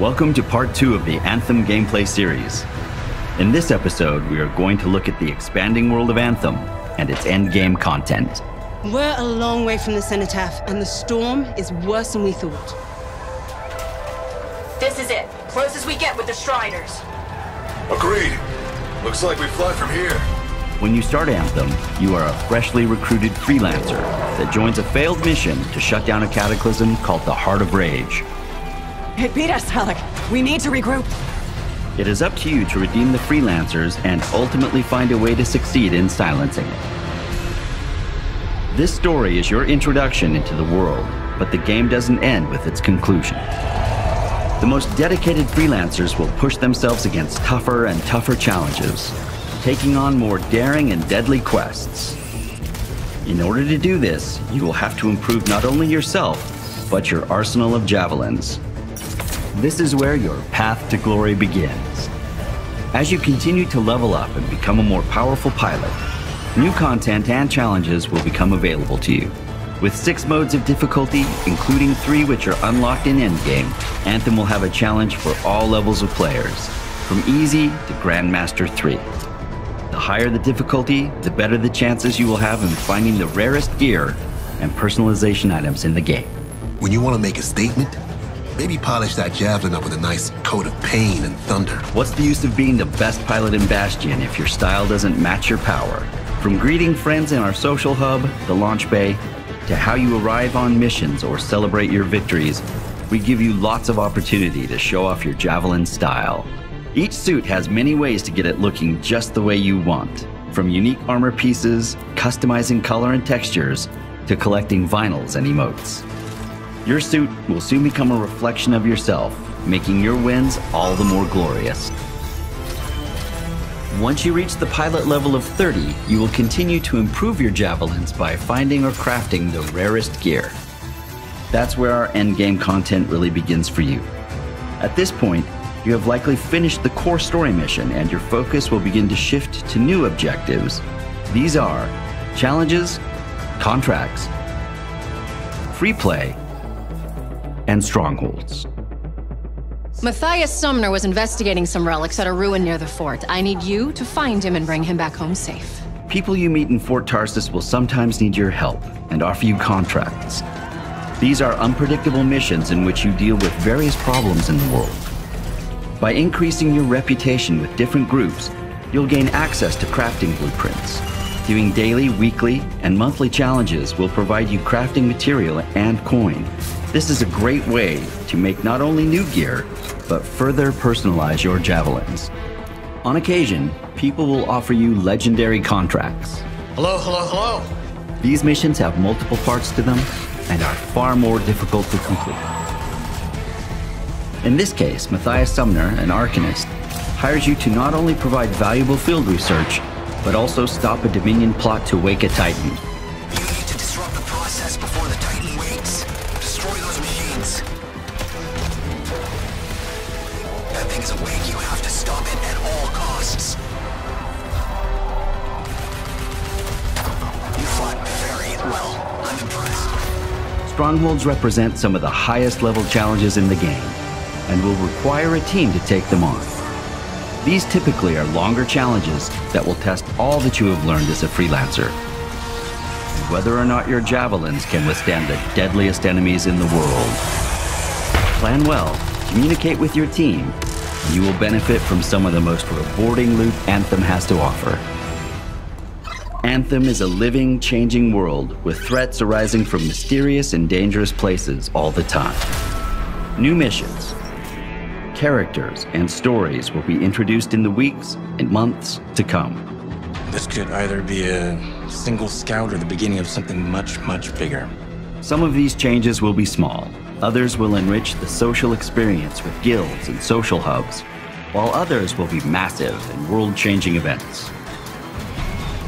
Welcome to part two of the Anthem gameplay series. In this episode, we are going to look at the expanding world of Anthem and its endgame content. We're a long way from the cenotaph, and the storm is worse than we thought. This is it. Close as we get with the Striders. Agreed. Looks like we fly from here. When you start Anthem, you are a freshly recruited freelancer that joins a failed mission to shut down a cataclysm called the Heart of Rage. It beat us, Haluk. We need to regroup. It is up to you to redeem the freelancers and ultimately find a way to succeed in silencing it. This story is your introduction into the world, but the game doesn't end with its conclusion. The most dedicated freelancers will push themselves against tougher and tougher challenges, taking on more daring and deadly quests. In order to do this, you will have to improve not only yourself, but your arsenal of javelins. This is where your path to glory begins. As you continue to level up and become a more powerful pilot, new content and challenges will become available to you. With six modes of difficulty, including three which are unlocked in Endgame, Anthem will have a challenge for all levels of players, from easy to Grandmaster 3. The higher the difficulty, the better the chances you will have in finding the rarest gear and personalization items in the game. When you want to make a statement, maybe polish that javelin up with a nice coat of pain and thunder. What's the use of being the best pilot in Bastion if your style doesn't match your power? From greeting friends in our social hub, the launch bay, to how you arrive on missions or celebrate your victories, we give you lots of opportunity to show off your javelin style. Each suit has many ways to get it looking just the way you want, from unique armor pieces, customizing color and textures, to collecting vinyls and emotes. Your suit will soon become a reflection of yourself, making your wins all the more glorious. Once you reach the pilot level of 30, you will continue to improve your javelins by finding or crafting the rarest gear. That's where our endgame content really begins for you. At this point, you have likely finished the core story mission and your focus will begin to shift to new objectives. These are challenges, contracts, free play, and strongholds. Matthias Sumner was investigating some relics at a ruin near the fort. I need you to find him and bring him back home safe. People you meet in Fort Tarsis will sometimes need your help and offer you contracts. These are unpredictable missions in which you deal with various problems in the world. By increasing your reputation with different groups, you'll gain access to crafting blueprints. Doing daily, weekly, and monthly challenges will provide you crafting material and coin. This is a great way to make not only new gear, but further personalize your javelins. On occasion, people will offer you legendary contracts. Hello, hello, hello. These missions have multiple parts to them and are far more difficult to complete. In this case, Matthias Sumner, an Arcanist, hires you to not only provide valuable field research, but also stop a Dominion plot to wake a Titan. Strongholds represent some of the highest level challenges in the game, and will require a team to take them on. These typically are longer challenges that will test all that you have learned as a freelancer. Whether or not your javelins can withstand the deadliest enemies in the world. Plan well, communicate with your team, and you will benefit from some of the most rewarding loot Anthem has to offer. Anthem is a living, changing world with threats arising from mysterious and dangerous places all the time. New missions, characters, and stories will be introduced in the weeks and months to come. This could either be a single scout or the beginning of something much, much bigger. Some of these changes will be small, others will enrich the social experience with guilds and social hubs, while others will be massive and world changing events.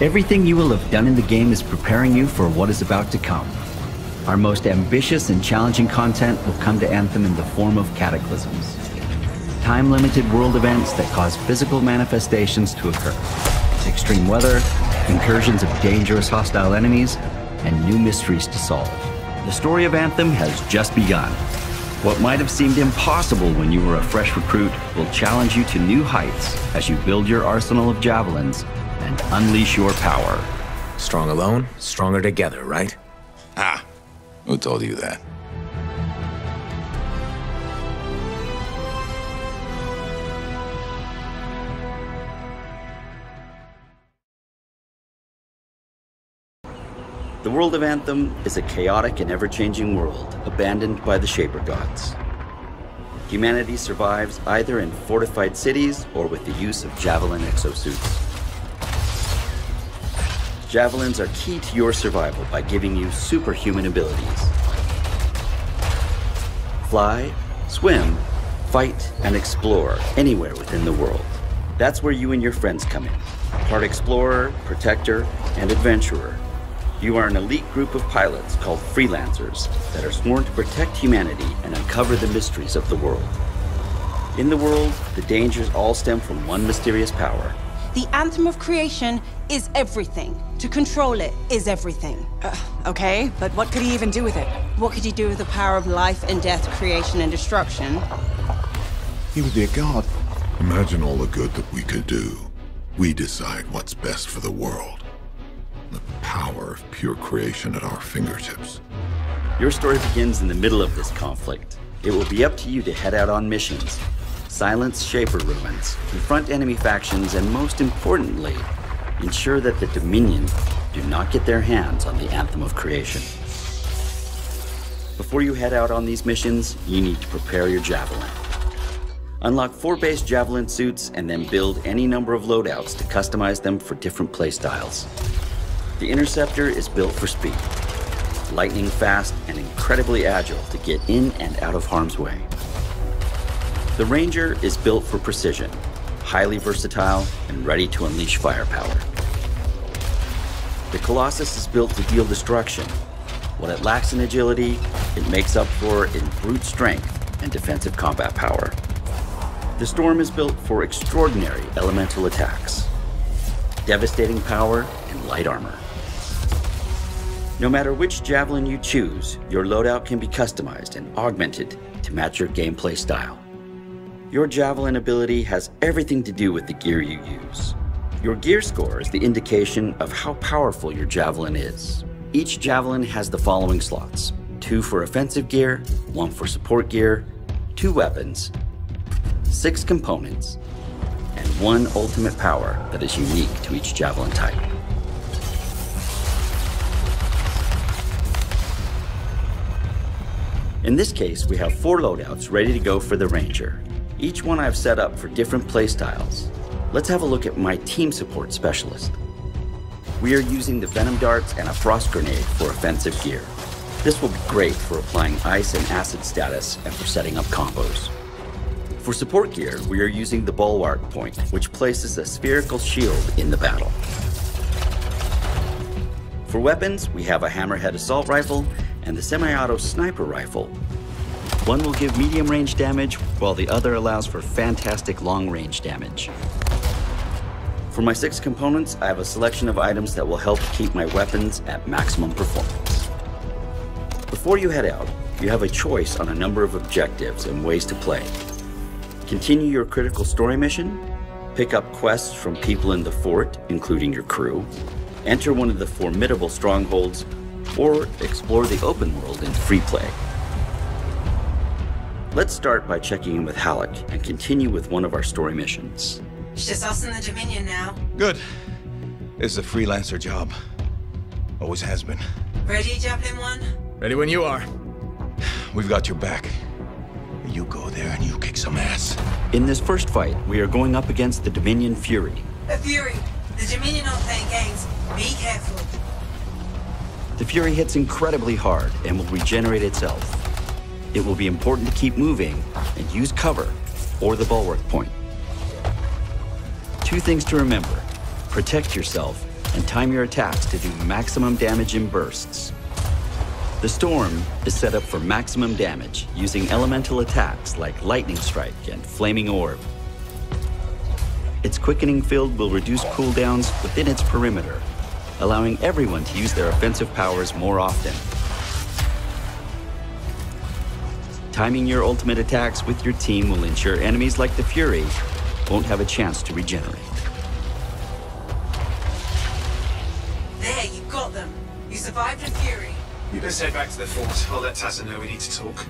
Everything you will have done in the game is preparing you for what is about to come. Our most ambitious and challenging content will come to Anthem in the form of cataclysms. Time limited world events that cause physical manifestations to occur. Extreme weather, incursions of dangerous hostile enemies, and new mysteries to solve. The story of Anthem has just begun. What might have seemed impossible when you were a fresh recruit will challenge you to new heights as you build your arsenal of javelins and unleash your power. Strong alone, stronger together, right? Ah, who told you that? The world of Anthem is a chaotic and ever-changing world, abandoned by the Shaper Gods. Humanity survives either in fortified cities or with the use of Javelin exosuits. Javelins are key to your survival by giving you superhuman abilities. Fly, swim, fight, and explore anywhere within the world. That's where you and your friends come in. Part explorer, protector, and adventurer. You are an elite group of pilots called freelancers that are sworn to protect humanity and uncover the mysteries of the world. In the world, the dangers all stem from one mysterious power. The anthem of creation is everything. To control it is everything. Uh, okay, but what could he even do with it? What could he do with the power of life and death, creation and destruction? He would be a god. Imagine all the good that we could do. We decide what's best for the world. The power of pure creation at our fingertips. Your story begins in the middle of this conflict. It will be up to you to head out on missions, silence Shaper ruins, confront enemy factions, and most importantly, ensure that the Dominion do not get their hands on the Anthem of Creation. Before you head out on these missions, you need to prepare your Javelin. Unlock four base Javelin suits and then build any number of loadouts to customize them for different playstyles. The Interceptor is built for speed, lightning fast and incredibly agile to get in and out of harm's way. The Ranger is built for precision, highly versatile, and ready to unleash firepower. The Colossus is built to deal destruction. What it lacks in agility, it makes up for in brute strength and defensive combat power. The Storm is built for extraordinary elemental attacks, devastating power, and light armor. No matter which Javelin you choose, your loadout can be customized and augmented to match your gameplay style. Your Javelin ability has everything to do with the gear you use. Your gear score is the indication of how powerful your Javelin is. Each Javelin has the following slots. Two for offensive gear, one for support gear, two weapons, six components, and one ultimate power that is unique to each Javelin type. In this case, we have four loadouts ready to go for the Ranger. Each one I've set up for different playstyles. Let's have a look at my team support specialist. We are using the Venom Darts and a Frost Grenade for offensive gear. This will be great for applying ice and acid status and for setting up combos. For support gear, we are using the Bulwark Point, which places a spherical shield in the battle. For weapons, we have a Hammerhead Assault Rifle and the semi-auto sniper rifle. One will give medium range damage, while the other allows for fantastic long range damage. For my six components, I have a selection of items that will help keep my weapons at maximum performance. Before you head out, you have a choice on a number of objectives and ways to play. Continue your critical story mission, pick up quests from people in the fort, including your crew, enter one of the formidable strongholds, or explore the open world in free play. Let's start by checking in with Haluk and continue with one of our story missions. It's just us in the Dominion now. Good. This is a freelancer job. Always has been. Ready, Javelin One? Ready when you are. We've got your back. You go there and you kick some ass. In this first fight, we are going up against the Dominion Fury. A Fury. The Dominion aren't playing games. Be careful. The Fury hits incredibly hard and will regenerate itself. It will be important to keep moving and use cover or the bulwark point. Two things to remember. Protect yourself and time your attacks to do maximum damage in bursts. The Storm is set up for maximum damage using elemental attacks like Lightning Strike and Flaming Orb. Its quickening field will reduce cooldowns within its perimeter, allowing everyone to use their offensive powers more often. Timing your ultimate attacks with your team will ensure enemies like the Fury won't have a chance to regenerate. There, you got them. You survived a Fury. You best head back to the fort. I'll let Tassyn know we need to talk.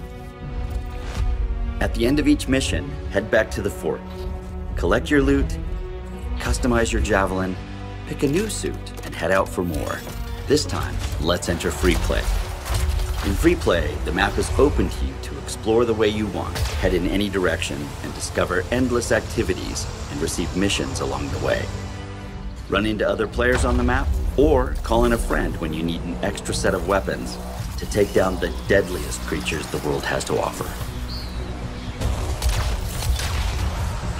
At the end of each mission, head back to the fort. Collect your loot, customize your javelin, pick a new suit, and head out for more. This time, let's enter free play. In free play, the map is open to you to explore the way you want, head in any direction, and discover endless activities and receive missions along the way. Run into other players on the map, or call in a friend when you need an extra set of weapons to take down the deadliest creatures the world has to offer.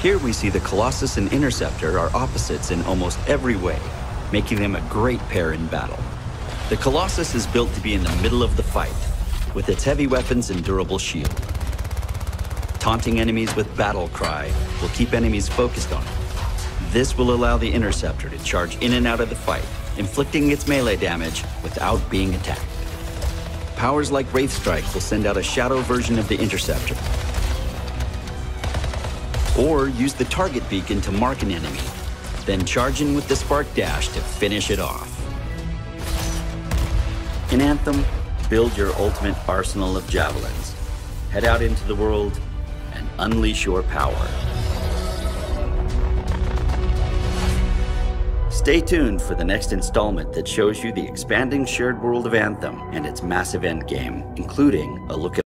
Here we see the Colossus and Interceptor are opposites in almost every way, making them a great pair in battle. The Colossus is built to be in the middle of the fight, with its heavy weapons and durable shield. Taunting enemies with Battle Cry will keep enemies focused on it. This will allow the Interceptor to charge in and out of the fight, inflicting its melee damage without being attacked. Powers like Wraith Strike will send out a shadow version of the Interceptor. Or use the target beacon to mark an enemy, then charge in with the Spark Dash to finish it off. In Anthem, build your ultimate arsenal of javelins. Head out into the world and unleash your power. Stay tuned for the next installment that shows you the expanding shared world of Anthem and its massive endgame, including a look at